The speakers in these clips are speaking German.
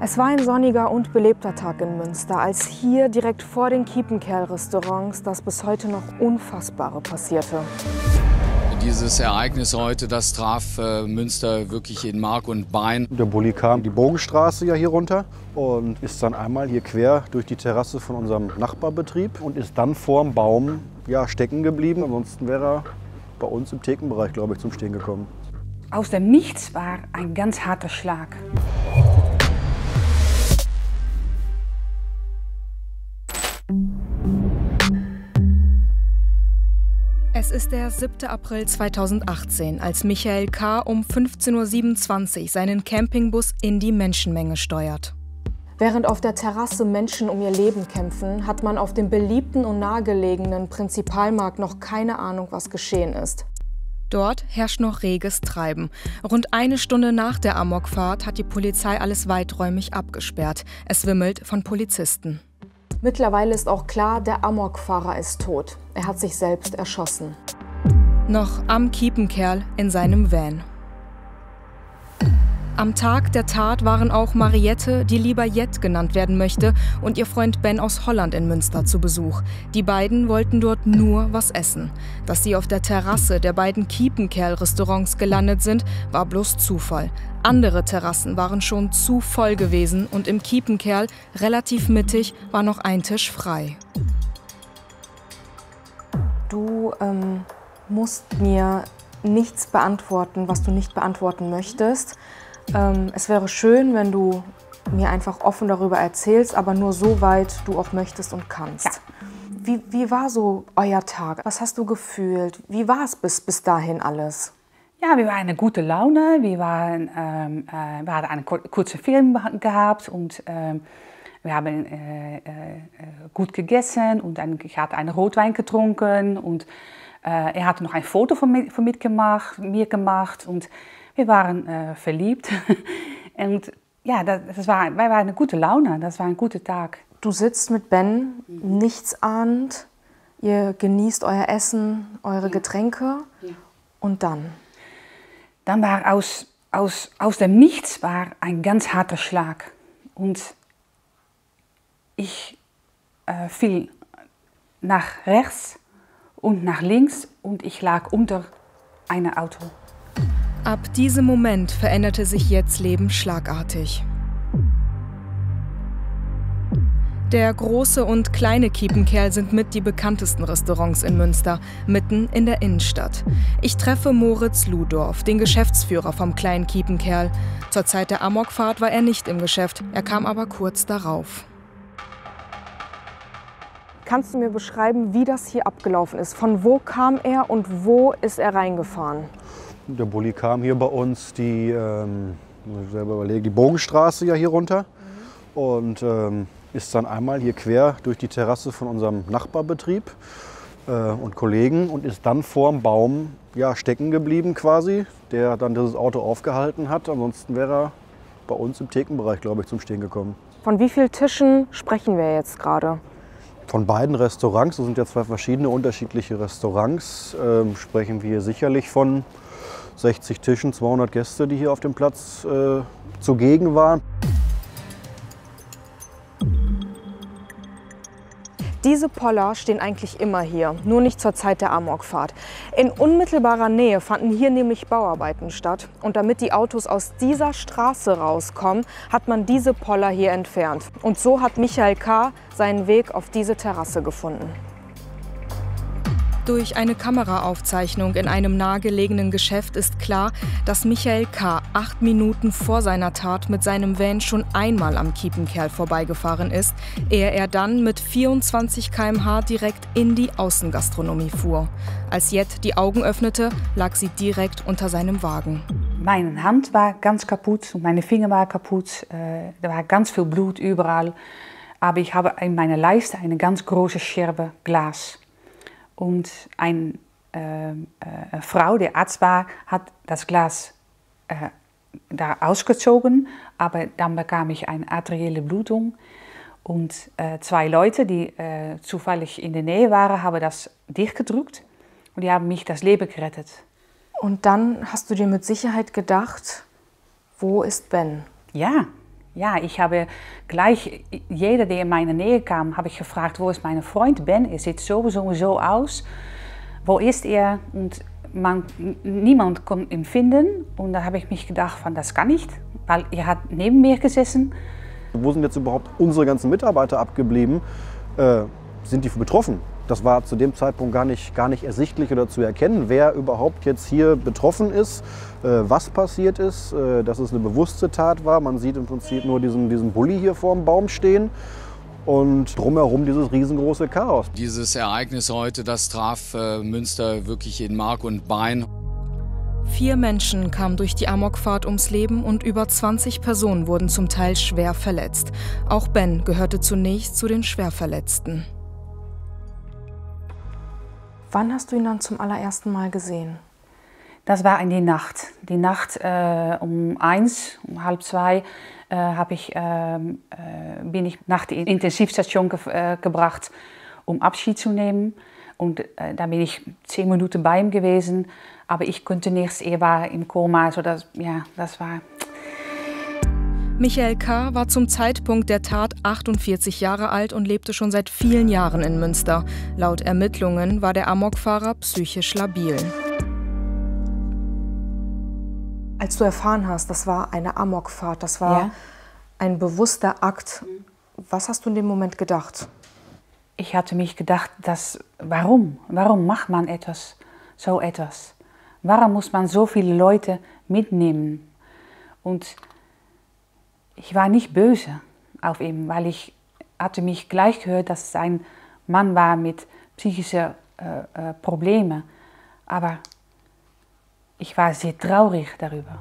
Es war ein sonniger und belebter Tag in Münster, als hier direkt vor den Kiepenkerl-Restaurants das bis heute noch Unfassbare passierte. Dieses Ereignis heute, das traf äh, Münster wirklich in Mark und Bein. Der Bulli kam die Bogenstraße ja hier runter und ist dann einmal hier quer durch die Terrasse von unserem Nachbarbetrieb und ist dann vorm Baum ja, stecken geblieben. Ansonsten wäre er bei uns im Thekenbereich, glaube ich, zum Stehen gekommen. Aus dem Nichts war ein ganz harter Schlag. Ist der 7. April 2018, als Michael K. um 15.27 Uhr seinen Campingbus in die Menschenmenge steuert. Während auf der Terrasse Menschen um ihr Leben kämpfen, hat man auf dem beliebten und nahegelegenen Prinzipalmarkt noch keine Ahnung, was geschehen ist. Dort herrscht noch reges Treiben. Rund eine Stunde nach der Amokfahrt hat die Polizei alles weiträumig abgesperrt. Es wimmelt von Polizisten. Mittlerweile ist auch klar, der Amokfahrer ist tot. Er hat sich selbst erschossen. Noch am Kiepenkerl in seinem Van. Am Tag der Tat waren auch Mariette, die lieber Jet genannt werden möchte, und ihr Freund Ben aus Holland in Münster zu Besuch. Die beiden wollten dort nur was essen. Dass sie auf der Terrasse der beiden Kiepenkerl-Restaurants gelandet sind, war bloß Zufall. Andere Terrassen waren schon zu voll gewesen und im Kiepenkerl, relativ mittig, war noch ein Tisch frei. Du ähm, musst mir nichts beantworten, was du nicht beantworten möchtest. Ähm, es wäre schön, wenn du mir einfach offen darüber erzählst, aber nur so weit du auch möchtest und kannst. Ja. Wie, wie war so euer Tag? Was hast du gefühlt? Wie war es bis, bis dahin alles? Ja, wir waren eine gute Laune. Wir, waren, ähm, äh, wir hatten einen kurzen Film gehabt und ähm, wir haben äh, äh, gut gegessen und ein, ich hatte einen Rotwein getrunken und äh, er hatte noch ein Foto von mir, von mir gemacht, mir gemacht und wir waren äh, verliebt. und ja, das, das war, wij waren eine gute Laune, das war ein guter Tag. Du sitzt mit Ben, nichts ahnt, ihr genießt euer Essen, eure Ja. Getränke Ja. und dann? Dann war aus, aus, aus dem Nichts war ein ganz harter Schlag. Und ich äh, fiel nach rechts und nach links und ich lag unter einem Auto. Ab diesem Moment veränderte sich Jets Leben schlagartig. Der große und kleine Kiepenkerl sind mit die bekanntesten Restaurants in Münster, mitten in der Innenstadt. Ich treffe Moritz Ludorf, den Geschäftsführer vom kleinen Kiepenkerl. Zur Zeit der Amokfahrt war er nicht im Geschäft, er kam aber kurz darauf. Kannst du mir beschreiben, wie das hier abgelaufen ist? Von wo kam er und wo ist er reingefahren? Der Bulli kam hier bei uns die, ähm, muss ich selber überlegen, die Bogenstraße ja hier runter und ähm, ist dann einmal hier quer durch die Terrasse von unserem Nachbarbetrieb äh, und Kollegen und ist dann vorm Baum ja, stecken geblieben quasi, der dann dieses Auto aufgehalten hat. Ansonsten wäre er bei uns im Thekenbereich, glaube ich, zum Stehen gekommen. Von wie vielen Tischen sprechen wir jetzt gerade? Von beiden Restaurants, das sind ja zwei verschiedene unterschiedliche Restaurants, ähm, sprechen wir sicherlich von 60 Tischen, 200 Gäste, die hier auf dem Platz äh, zugegen waren. Diese Poller stehen eigentlich immer hier, nur nicht zur Zeit der Amokfahrt. In unmittelbarer Nähe fanden hier nämlich Bauarbeiten statt. Und damit die Autos aus dieser Straße rauskommen, hat man diese Poller hier entfernt. Und so hat Michael K. seinen Weg auf diese Terrasse gefunden. Durch eine Kameraaufzeichnung in einem nahegelegenen Geschäft ist klar, dass Michael K. acht Minuten vor seiner Tat mit seinem Van schon einmal am Kiepenkerl vorbeigefahren ist, ehe er dann mit 24 km/h direkt in die Außengastronomie fuhr. Als Jet die Augen öffnete, lag sie direkt unter seinem Wagen. Meine Hand war ganz kaputt meine Finger waren kaputt. Äh, da war ganz viel Blut überall. Aber ich habe in meiner Leiste eine ganz große Scherbe Glas. Und ein, äh, äh, eine Frau, die Arzt war, hat das Glas äh, da ausgezogen, aber dann bekam ich eine arterielle Blutung. Und äh, zwei Leute, die äh, zufällig in der Nähe waren, haben das dichtgedrückt und die haben mich das Leben gerettet. Und dann hast du dir mit Sicherheit gedacht, wo ist Ben? Ja, Ja, ich habe gleich, jeder, der in meine Nähe kam, habe ich gefragt, wo ist mein Freund Ben? Er sieht sowieso so aus. Wo ist er? Und man, niemand konnte ihn finden. Und da habe ich mich gedacht, von, das kann nicht, weil er hat neben mir gesessen. Wo sind jetzt überhaupt unsere ganzen Mitarbeiter abgeblieben? Äh, sind die betroffen? Das war zu dem Zeitpunkt gar nicht, gar nicht ersichtlich oder zu erkennen, wer überhaupt jetzt hier betroffen ist, äh, was passiert ist, äh, dass es eine bewusste Tat war. Man sieht im Prinzip nur diesen, diesen Bulli hier vor dem Baum stehen und drumherum dieses riesengroße Chaos. Dieses Ereignis heute, das traf äh, Münster wirklich in Mark und Bein. Vier Menschen kamen durch die Amokfahrt ums Leben und über 20 Personen wurden zum Teil schwer verletzt. Auch Ben gehörte zunächst zu den Schwerverletzten. Wann hast du ihn dann zum allerersten Mal gesehen? Das war in die Nacht. Die Nacht äh, um eins, um halb zwei, äh, ich, äh, bin ich nach der Intensivstation ge äh, gebracht, um Abschied zu nehmen. Und äh, da bin ich zehn Minuten bei ihm gewesen. Aber ich konnte nichts, er war im Koma. Also das, ja, das war Michael K. war zum Zeitpunkt der Tat 48 Jahre alt und lebte schon seit vielen Jahren in Münster. Laut Ermittlungen war der Amokfahrer psychisch labil. Als du erfahren hast, das war eine Amokfahrt, das war ja. ein bewusster Akt, was hast du in dem Moment gedacht? Ich hatte mich gedacht, dass, warum? Warum macht man etwas, so etwas? Warum muss man so viele Leute mitnehmen? Und ich war nicht böse auf ihn, weil ich hatte mich gleich gehört, dass es ein Mann war mit psychischen äh, äh, Problemen. Aber ich war sehr traurig darüber.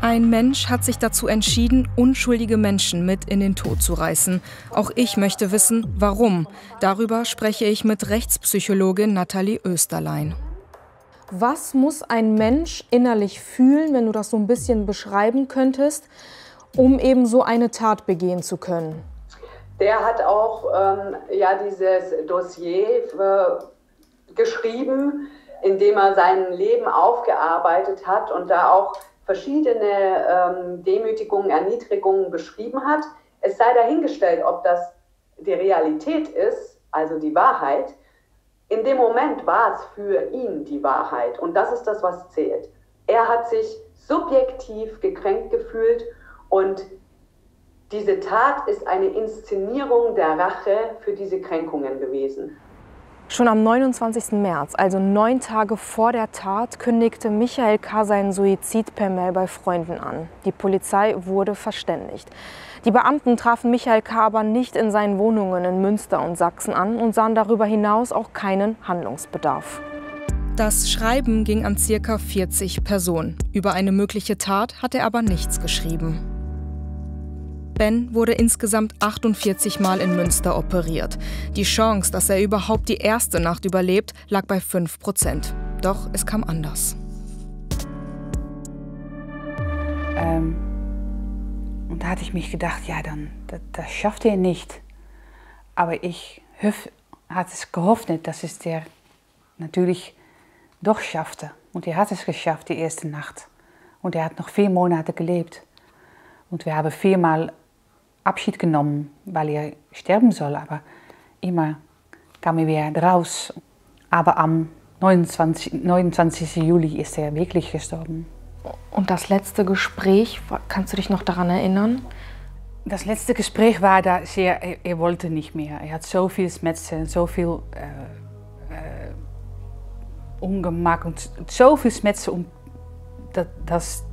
Ein Mensch hat sich dazu entschieden, unschuldige Menschen mit in den Tod zu reißen. Auch ich möchte wissen, warum. Darüber spreche ich mit Rechtspsychologin Nathalie Österlein. Was muss ein Mensch innerlich fühlen, wenn du das so ein bisschen beschreiben könntest, um eben so eine Tat begehen zu können? Der hat auch ähm, ja dieses Dossier äh, geschrieben, in dem er sein Leben aufgearbeitet hat und da auch verschiedene ähm, Demütigungen, Erniedrigungen beschrieben hat. Es sei dahingestellt, ob das die Realität ist, also die Wahrheit, in dem Moment war es für ihn die Wahrheit und das ist das, was zählt. Er hat sich subjektiv gekränkt gefühlt und diese Tat ist eine Inszenierung der Rache für diese Kränkungen gewesen. Schon am 29. März, also neun Tage vor der Tat, kündigte Michael K. seinen Suizid per Mail bei Freunden an. Die Polizei wurde verständigt. Die Beamten trafen Michael K. aber nicht in seinen Wohnungen in Münster und Sachsen an und sahen darüber hinaus auch keinen Handlungsbedarf. Das Schreiben ging an ca. 40 Personen. Über eine mögliche Tat hat er aber nichts geschrieben. Ben wurde insgesamt 48 Mal in Münster operiert. Die Chance, dass er überhaupt die erste Nacht überlebt, lag bei 5 Prozent. Doch es kam anders. Ähm, und da hatte ich mich gedacht, ja, dann, das, das schafft er nicht. Aber ich hatte es gehofft, dass es der natürlich doch schaffte. Und er hat es geschafft, die erste Nacht. Und er hat noch vier Monate gelebt. Und wir haben viermal Abschied genommen, weil er sterben soll. Aber immer kam er wieder raus. Aber am 29, 29. Juli ist er wirklich gestorben. Und das letzte Gespräch, kannst du dich noch daran erinnern? Das letzte Gespräch war da sehr, er, er wollte nicht mehr. Er hat so viel Schmerzen, so viel äh, äh, Ungemak und so viel Schmerzen, dass, dass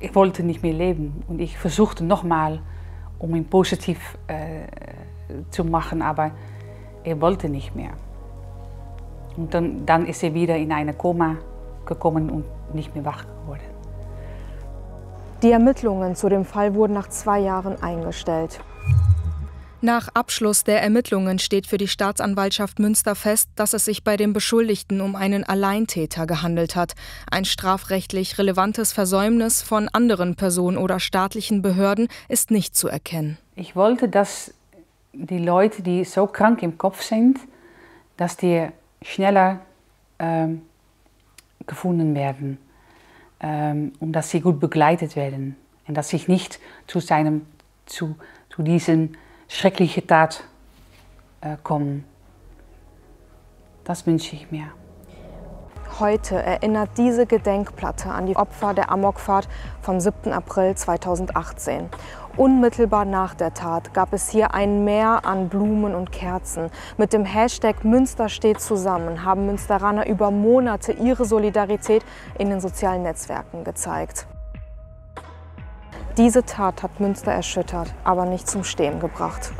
ich wollte nicht mehr leben. Und ich versuchte nochmal, um ihn positiv äh, zu machen, aber er wollte nicht mehr. Und dann, dann ist er wieder in eine Koma gekommen und nicht mehr wach geworden. Die Ermittlungen zu dem Fall wurden nach zwei Jahren eingestellt. Nach Abschluss der Ermittlungen steht für die Staatsanwaltschaft Münster fest, dass es sich bei dem Beschuldigten um einen Alleintäter gehandelt hat. Ein strafrechtlich relevantes Versäumnis von anderen Personen oder staatlichen Behörden ist nicht zu erkennen. Ich wollte, dass die Leute, die so krank im Kopf sind, dass die schneller ähm, gefunden werden ähm, und dass sie gut begleitet werden. Und dass ich nicht zu, seinem, zu, zu diesen schrecklichen Tat äh, komme. Das wünsche ich mir. Heute erinnert diese Gedenkplatte an die Opfer der Amokfahrt vom 7. April 2018. Unmittelbar nach der Tat gab es hier ein Meer an Blumen und Kerzen. Mit dem Hashtag Münster steht zusammen haben Münsteraner über Monate ihre Solidarität in den sozialen Netzwerken gezeigt. Diese Tat hat Münster erschüttert, aber nicht zum Stehen gebracht.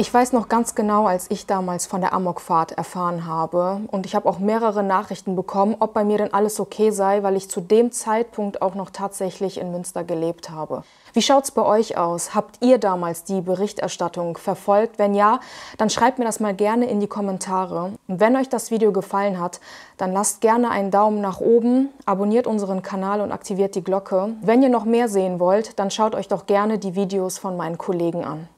Ich weiß noch ganz genau, als ich damals von der Amokfahrt erfahren habe und ich habe auch mehrere Nachrichten bekommen, ob bei mir denn alles okay sei, weil ich zu dem Zeitpunkt auch noch tatsächlich in Münster gelebt habe. Wie schaut's bei euch aus? Habt ihr damals die Berichterstattung verfolgt? Wenn ja, dann schreibt mir das mal gerne in die Kommentare. Und wenn euch das Video gefallen hat, dann lasst gerne einen Daumen nach oben, abonniert unseren Kanal und aktiviert die Glocke. Wenn ihr noch mehr sehen wollt, dann schaut euch doch gerne die Videos von meinen Kollegen an.